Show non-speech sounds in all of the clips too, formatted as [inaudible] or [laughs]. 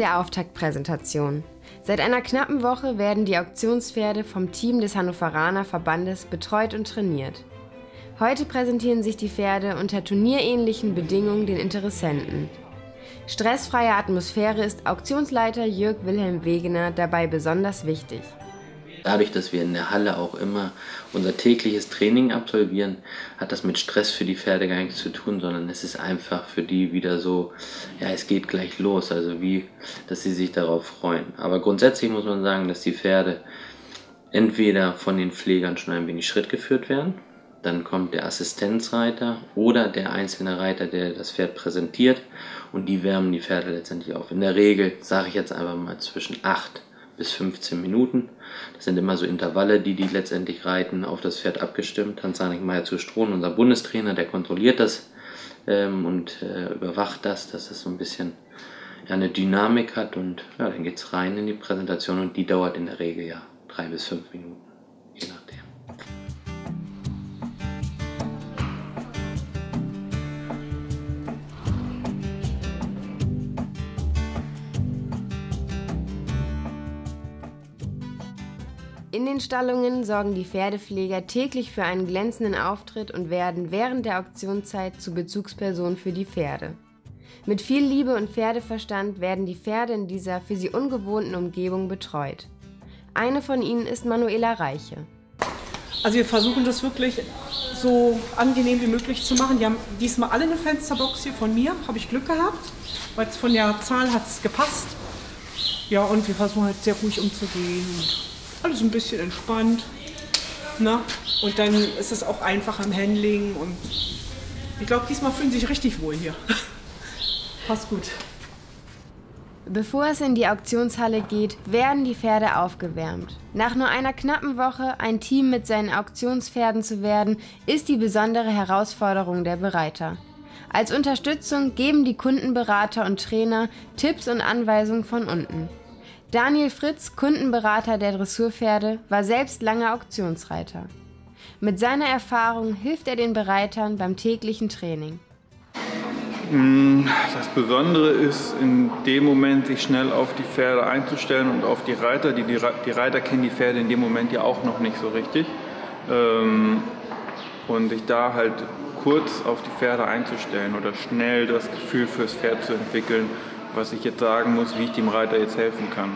der Auftaktpräsentation. Seit einer knappen Woche werden die Auktionspferde vom Team des Hannoveraner Verbandes betreut und trainiert. Heute präsentieren sich die Pferde unter turnierähnlichen Bedingungen den Interessenten. Stressfreie Atmosphäre ist Auktionsleiter Jörg Wilhelm Wegener dabei besonders wichtig. Dadurch, dass wir in der Halle auch immer unser tägliches Training absolvieren, hat das mit Stress für die Pferde gar nichts zu tun, sondern es ist einfach für die wieder so, ja, es geht gleich los, also wie, dass sie sich darauf freuen. Aber grundsätzlich muss man sagen, dass die Pferde entweder von den Pflegern schon ein wenig Schritt geführt werden, dann kommt der Assistenzreiter oder der einzelne Reiter, der das Pferd präsentiert und die wärmen die Pferde letztendlich auf. In der Regel sage ich jetzt einfach mal zwischen 8 bis 15 Minuten. Das sind immer so Intervalle, die die letztendlich reiten, auf das Pferd abgestimmt. Hans-Heinrich Meyer zu Strohn, unser Bundestrainer, der kontrolliert das ähm, und äh, überwacht das, dass das so ein bisschen ja, eine Dynamik hat. Und ja, dann geht es rein in die Präsentation und die dauert in der Regel ja drei bis fünf Minuten, In den Stallungen sorgen die Pferdepfleger täglich für einen glänzenden Auftritt und werden während der Auktionszeit zu Bezugspersonen für die Pferde. Mit viel Liebe und Pferdeverstand werden die Pferde in dieser für sie ungewohnten Umgebung betreut. Eine von ihnen ist Manuela Reiche. Also wir versuchen das wirklich so angenehm wie möglich zu machen. Die haben diesmal alle eine Fensterbox hier von mir, habe ich Glück gehabt, weil es von der Zahl hat es gepasst. Ja, und wir versuchen halt sehr ruhig umzugehen alles ein bisschen entspannt. Na? Und dann ist es auch einfach im Handling und ich glaube, diesmal fühlen sie sich richtig wohl hier. [laughs] Passt gut. Bevor es in die Auktionshalle geht, werden die Pferde aufgewärmt. Nach nur einer knappen Woche ein Team mit seinen Auktionspferden zu werden, ist die besondere Herausforderung der Bereiter. Als Unterstützung geben die Kundenberater und Trainer Tipps und Anweisungen von unten. Daniel Fritz, Kundenberater der Dressurpferde, war selbst lange Auktionsreiter. Mit seiner Erfahrung hilft er den Bereitern beim täglichen Training. Mm, das Besondere ist, in dem Moment sich schnell auf die Pferde einzustellen und auf die Reiter. Die, die, die Reiter kennen die Pferde in dem Moment ja auch noch nicht so richtig. Ähm, und sich da halt kurz auf die Pferde einzustellen oder schnell das Gefühl fürs Pferd zu entwickeln was ich jetzt sagen muss, wie ich dem Reiter jetzt helfen kann.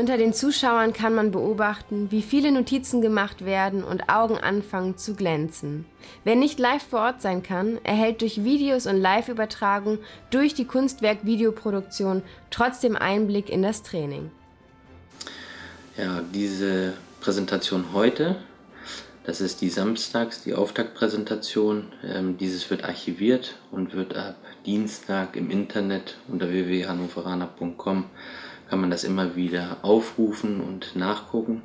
Unter den Zuschauern kann man beobachten, wie viele Notizen gemacht werden und Augen anfangen zu glänzen. Wer nicht live vor Ort sein kann, erhält durch Videos und Live-Übertragung durch die Kunstwerk-Videoproduktion trotzdem Einblick in das Training. Ja, diese Präsentation heute, das ist die Samstags, die Auftaktpräsentation. Ähm, dieses wird archiviert und wird ab Dienstag im Internet unter www.hannoveraner.com kann man das immer wieder aufrufen und nachgucken.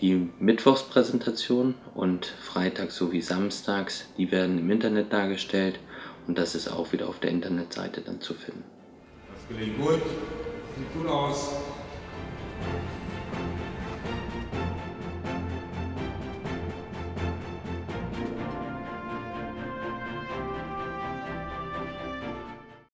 Die Mittwochspräsentation und freitags sowie samstags, die werden im Internet dargestellt und das ist auch wieder auf der Internetseite dann zu finden. Das gelingt gut, sieht gut aus.